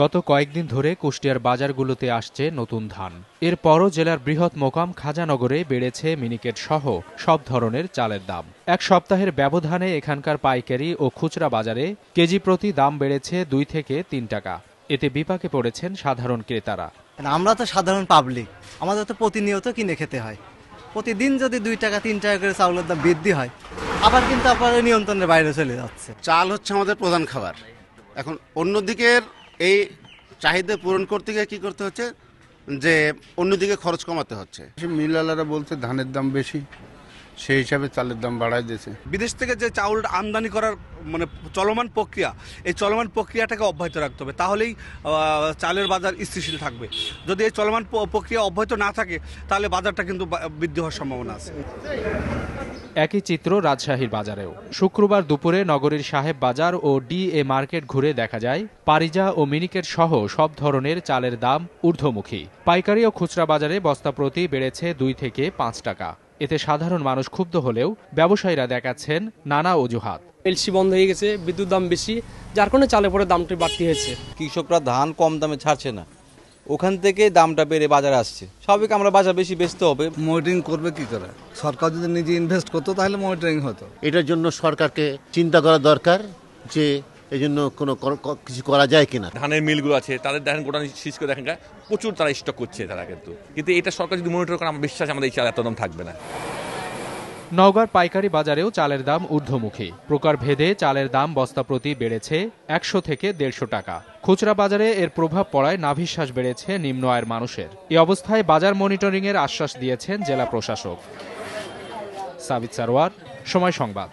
গত কয়েকদিন ধরে কুষ্টিয়ার বাজারগুলোতে আসছে নতুন ধান। এরপরও জেলার বৃহৎ মোকাম খাজানগরে বেড়েছে মিনিকেট সহ সব ধরনের চালের দাম। এক সপ্তাহের ব্যবধানে এখানকার পাইকারি ও খুচরা বাজারে কেজি প্রতি দাম বেড়েছে দুই থেকে তিন টাকা। এতে বিপাকে পড়েছেন সাধারণ ক্রেতারা। আমরা তো সাধারণ পাবলিক আমাদের তো প্রতিনিয়ত কিনে খেতে হয়। প্রতিদিন যদি দুই টাকা তিন টাকা করে চাউলের দাম বৃদ্ধি হয় আবার কিন্তু আপনার নিয়ন্ত্রণের বাইরে চলে যাচ্ছে। চাল হচ্ছে আমাদের প্রধান খাবার। এখন অন্যদিকের এই চাহিদা পূরণ করতে গিয়ে কী করতে হচ্ছে? যে অন্যদিকে খরচ কমাতে হচ্ছে। মিলালারা বলছে ধানের দাম বেশি সেই হিসাবে চালের দাম বাড়ায় দিয়েছে। বিদেশ থেকে যে চাউল আমদানি করার মানে চলমান প্রক্রিয়া এই চলমান প্রক্রিয়াটাকে অব্যাহত রাখতে হবে। তাহলেই চালের বাজার স্থিতিশীল থাকবে। যদি এই চলমান প্রক্রিয়া অব্যাহত না থাকে তাহলে বাজারটা কিন্তু বৃদ্ধি হওয়ার সম্ভাবনা আছে। একই চিত্র রাজশাহীর বাজারেও। শুক্রবার দুপুরে নগরীর সাহেব বাজার ও ডি এ মার্কেট ঘুরে দেখা যায় পারিজা ও মিনিকেট সহ সব ধরনের চালের দাম ঊর্ধ্বমুখী। পাইকারি ও খুচরা বাজারে বস্তা প্রতি বেড়েছে দুই থেকে পাঁচ টাকা। এতে সাধারণ মানুষ ক্ষুব্ধ হলেও ব্যবসায়ীরা দেখাচ্ছেন নানা অজুহাত। এলসি বন্ধ হয়ে গেছে বিদ্যুৎ দাম বেশি যার কারণে চালের পরে দামটি বাড়তি হয়েছে। কৃষকরা ধান কম দামে ছাড়ছে না। ওখান থেকে দামটা বেড়ে বাজারে আসছে। স্বাভাবিক আমরা বাজার বেশি বেচতে হবে। মনিটরিং করবে কি করে? সরকার যদি নিজে ইনভেস্ট করতো তাহলে মনিটরিং হতো। এটার জন্য সরকারকে চিন্তা করা দরকার যে এই জন্য কোনো কিছু করা যায় কিনা। ধানের মিলগুলো আছে তাদের দেখেন গোটা শীষ করে দেখেন প্রচুর তারা স্টক করছে তারা কিন্তু। কিন্তু এটা সরকার যদি মনিটর করে আমার বিশ্বাস আমাদের এই চাল এত দাম থাকবে না। নওগাঁর পাইকারি বাজারেও চালের দাম ঊর্ধ্বমুখী। প্রকার ভেদে চালের দাম বস্তা প্রতি বেড়েছে একশো থেকে দেড়শো টাকা। খুচরা বাজারে এর প্রভাব পড়ায় নাভিশ্বাস বেড়েছে নিম্ন আয়ের মানুষের। এ অবস্থায় বাজার মনিটরিংয়ের আশ্বাস দিয়েছেন জেলা প্রশাসক। সাবিত সারোয়ার, সময় সংবাদ।